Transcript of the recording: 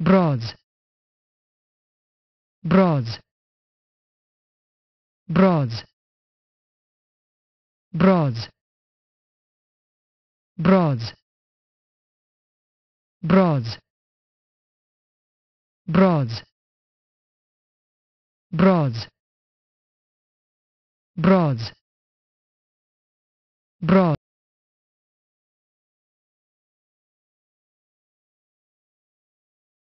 broads. Broads. Broads. Broads. Broads. Broads. Broads. Broads. Broads. Broads